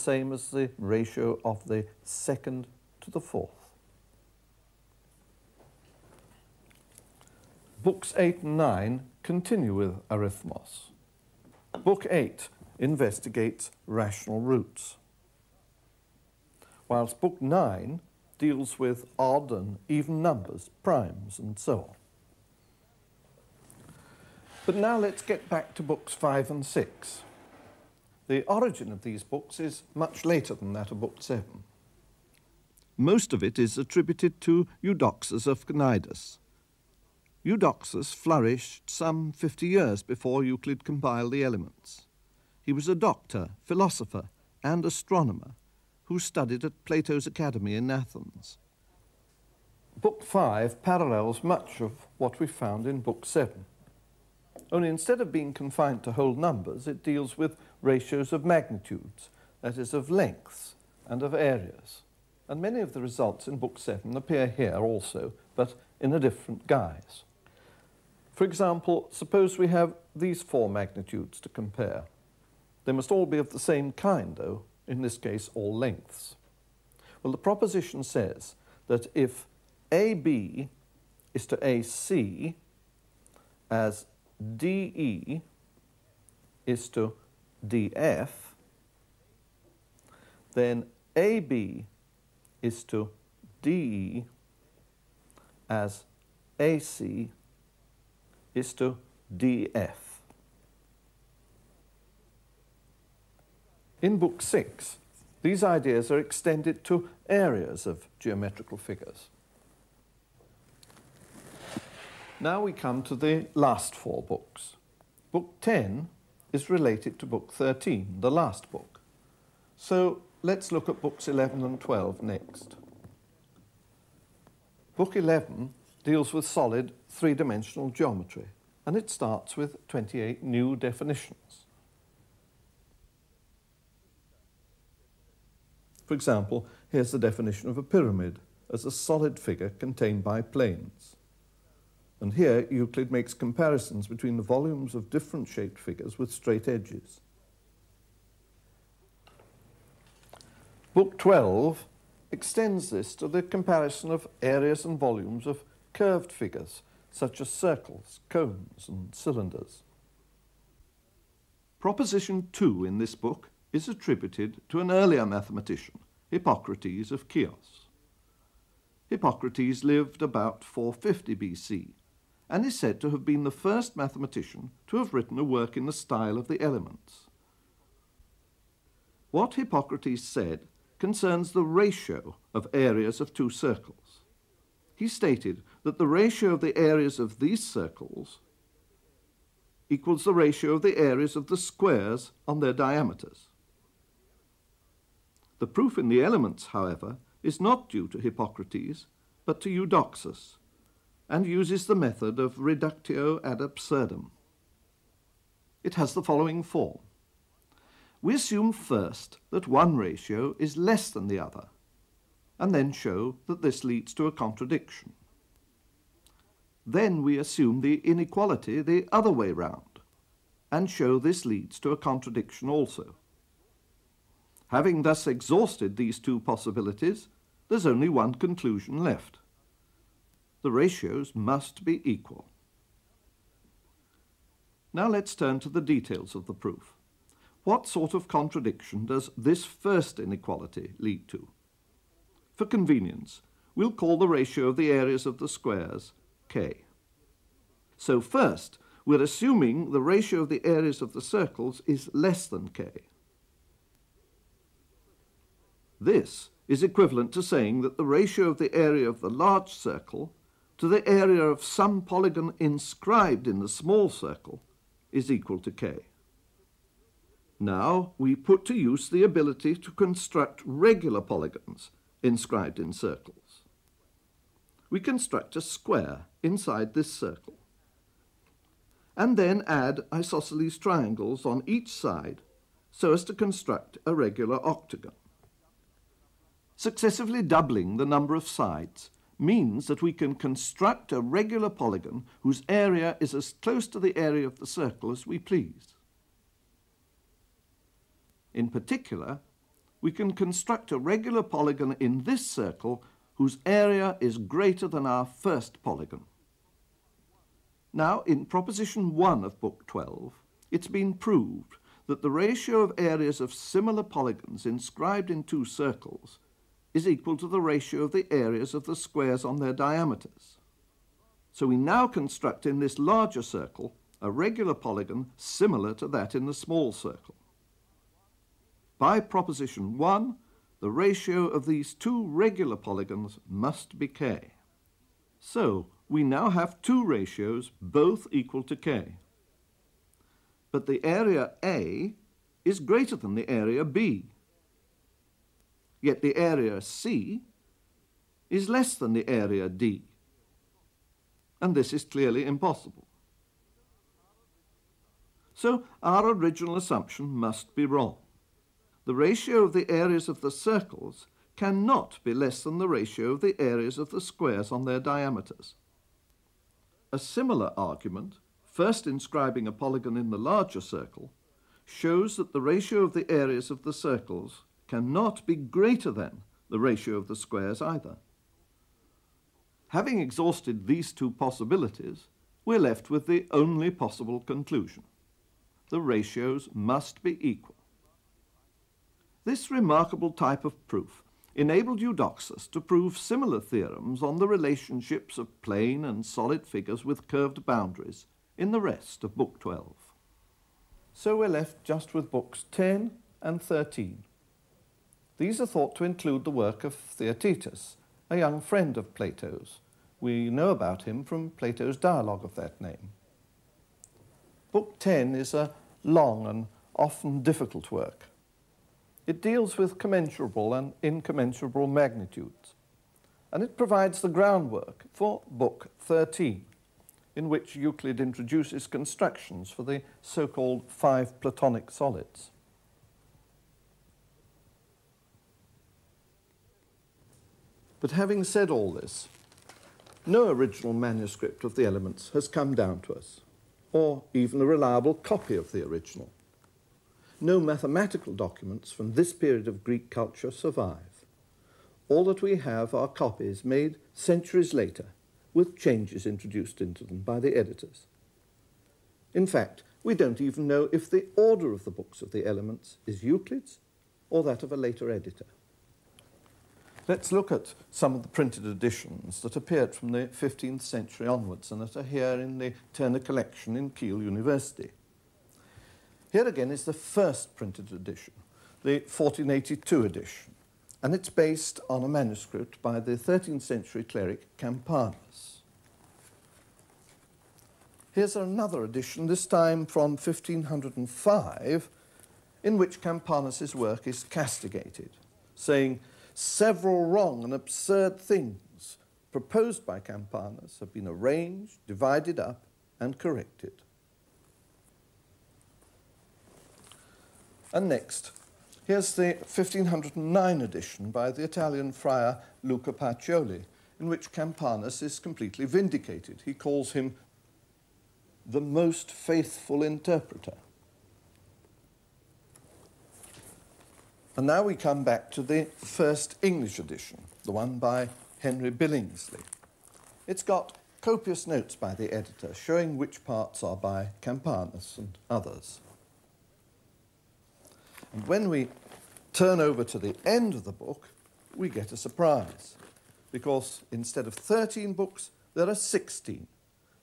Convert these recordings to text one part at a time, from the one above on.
same as the ratio of the second to the fourth. Books 8 and 9 continue with arithmos. Book 8 investigates rational roots, whilst Book 9 deals with odd and even numbers, primes, and so on. But now let's get back to books 5 and 6. The origin of these books is much later than that of Book 7. Most of it is attributed to Eudoxus of Cnidus. Eudoxus flourished some 50 years before Euclid compiled the Elements. He was a doctor, philosopher, and astronomer who studied at Plato's Academy in Athens. Book 5 parallels much of what we found in Book 7. Only instead of being confined to whole numbers, it deals with ratios of magnitudes, that is, of lengths and of areas. And many of the results in Book 7 appear here also, but in a different guise. For example, suppose we have these four magnitudes to compare. They must all be of the same kind, though, in this case, all lengths. Well, the proposition says that if AB is to AC as DE is to DF, then AB is to DE as AC is to DF. In Book 6, these ideas are extended to areas of geometrical figures. Now we come to the last four books. Book 10 is related to Book 13, the last book. So let's look at books 11 and 12 next. Book 11 deals with solid three-dimensional geometry, and it starts with 28 new definitions. For example, here's the definition of a pyramid as a solid figure contained by planes. And here Euclid makes comparisons between the volumes of different shaped figures with straight edges. Book 12 extends this to the comparison of areas and volumes of curved figures, such as circles, cones, and cylinders. Proposition 2 in this book is attributed to an earlier mathematician, Hippocrates of Chios. Hippocrates lived about 450 BC and is said to have been the first mathematician to have written a work in the style of the elements. What Hippocrates said concerns the ratio of areas of two circles. He stated that the ratio of the areas of these circles equals the ratio of the areas of the squares on their diameters. The proof in the elements, however, is not due to Hippocrates, but to Eudoxus, and uses the method of reductio ad absurdum. It has the following form. We assume first that one ratio is less than the other, and then show that this leads to a contradiction. Then we assume the inequality the other way round, and show this leads to a contradiction also. Having thus exhausted these two possibilities, there's only one conclusion left the ratios must be equal. Now let's turn to the details of the proof. What sort of contradiction does this first inequality lead to? For convenience, we'll call the ratio of the areas of the squares k. So first, we're assuming the ratio of the areas of the circles is less than k. This is equivalent to saying that the ratio of the area of the large circle to the area of some polygon inscribed in the small circle is equal to k. Now we put to use the ability to construct regular polygons inscribed in circles. We construct a square inside this circle and then add isosceles triangles on each side so as to construct a regular octagon. Successively doubling the number of sides means that we can construct a regular polygon whose area is as close to the area of the circle as we please. In particular, we can construct a regular polygon in this circle whose area is greater than our first polygon. Now, in proposition 1 of book 12, it's been proved that the ratio of areas of similar polygons inscribed in two circles is equal to the ratio of the areas of the squares on their diameters. So we now construct in this larger circle a regular polygon similar to that in the small circle. By proposition 1, the ratio of these two regular polygons must be k. So we now have two ratios, both equal to k. But the area A is greater than the area B. Yet the area C is less than the area D. And this is clearly impossible. So our original assumption must be wrong. The ratio of the areas of the circles cannot be less than the ratio of the areas of the squares on their diameters. A similar argument, first inscribing a polygon in the larger circle, shows that the ratio of the areas of the circles cannot be greater than the ratio of the squares either. Having exhausted these two possibilities, we're left with the only possible conclusion. The ratios must be equal. This remarkable type of proof enabled Eudoxus to prove similar theorems on the relationships of plane and solid figures with curved boundaries in the rest of Book 12. So we're left just with books 10 and 13. These are thought to include the work of Theaetetus, a young friend of Plato's. We know about him from Plato's dialogue of that name. Book 10 is a long and often difficult work. It deals with commensurable and incommensurable magnitudes, and it provides the groundwork for Book 13, in which Euclid introduces constructions for the so-called five Platonic solids. But having said all this, no original manuscript of the elements has come down to us, or even a reliable copy of the original no mathematical documents from this period of Greek culture survive. All that we have are copies made centuries later, with changes introduced into them by the editors. In fact, we don't even know if the order of the books of the elements is Euclid's or that of a later editor. Let's look at some of the printed editions that appeared from the 15th century onwards and that are here in the Turner collection in Keele University. Here again is the first printed edition, the 1482 edition, and it's based on a manuscript by the 13th century cleric Campanus. Here's another edition, this time from 1505, in which Campanus's work is castigated, saying, several wrong and absurd things proposed by Campanus have been arranged, divided up, and corrected. And next, here's the 1509 edition by the Italian friar Luca Pacioli, in which Campanus is completely vindicated. He calls him the most faithful interpreter. And now we come back to the first English edition, the one by Henry Billingsley. It's got copious notes by the editor showing which parts are by Campanus and others. And when we turn over to the end of the book, we get a surprise. Because instead of 13 books, there are 16,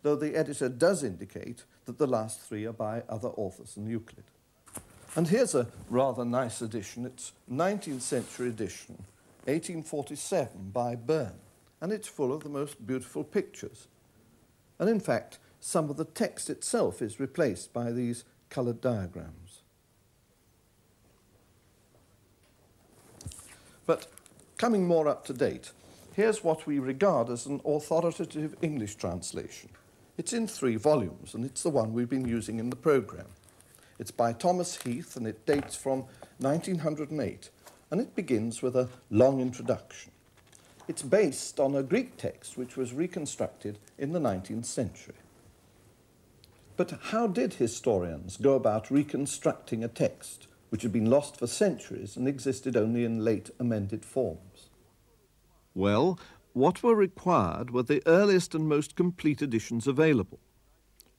though the editor does indicate that the last three are by other authors than Euclid. And here's a rather nice edition. It's 19th century edition, 1847 by Byrne, and it's full of the most beautiful pictures. And in fact, some of the text itself is replaced by these coloured diagrams. But coming more up to date, here's what we regard as an authoritative English translation. It's in three volumes, and it's the one we've been using in the programme. It's by Thomas Heath, and it dates from 1908, and it begins with a long introduction. It's based on a Greek text which was reconstructed in the 19th century. But how did historians go about reconstructing a text which had been lost for centuries and existed only in late amended forms. Well, what were required were the earliest and most complete editions available.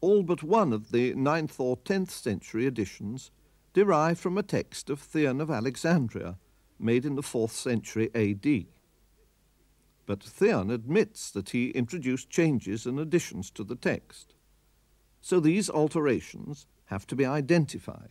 All but one of the 9th or 10th century editions derive from a text of Theon of Alexandria, made in the 4th century AD. But Theon admits that he introduced changes and additions to the text. So these alterations have to be identified.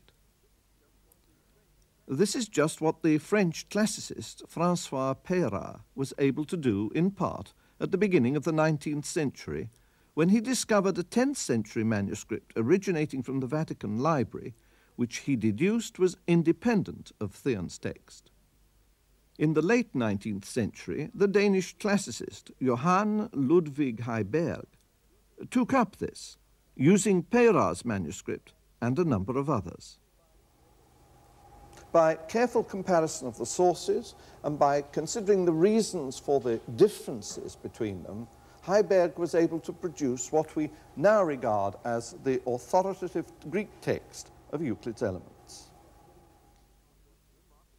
This is just what the French classicist Francois Peyrard was able to do in part at the beginning of the 19th century when he discovered a 10th century manuscript originating from the Vatican Library, which he deduced was independent of Theon's text. In the late 19th century, the Danish classicist Johann Ludwig Heiberg took up this, using Peyrard's manuscript and a number of others. By careful comparison of the sources and by considering the reasons for the differences between them, Heiberg was able to produce what we now regard as the authoritative Greek text of Euclid's Elements.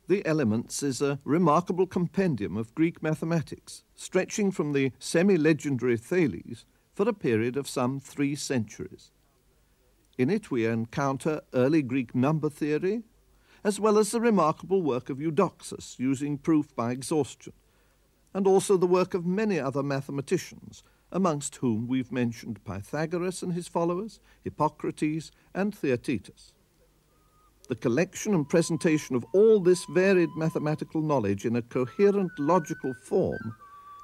The Elements is a remarkable compendium of Greek mathematics, stretching from the semi-legendary Thales for a period of some three centuries. In it we encounter early Greek number theory, as well as the remarkable work of Eudoxus using proof by exhaustion, and also the work of many other mathematicians, amongst whom we've mentioned Pythagoras and his followers, Hippocrates, and Theaetetus. The collection and presentation of all this varied mathematical knowledge in a coherent logical form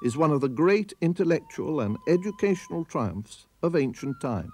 is one of the great intellectual and educational triumphs of ancient times.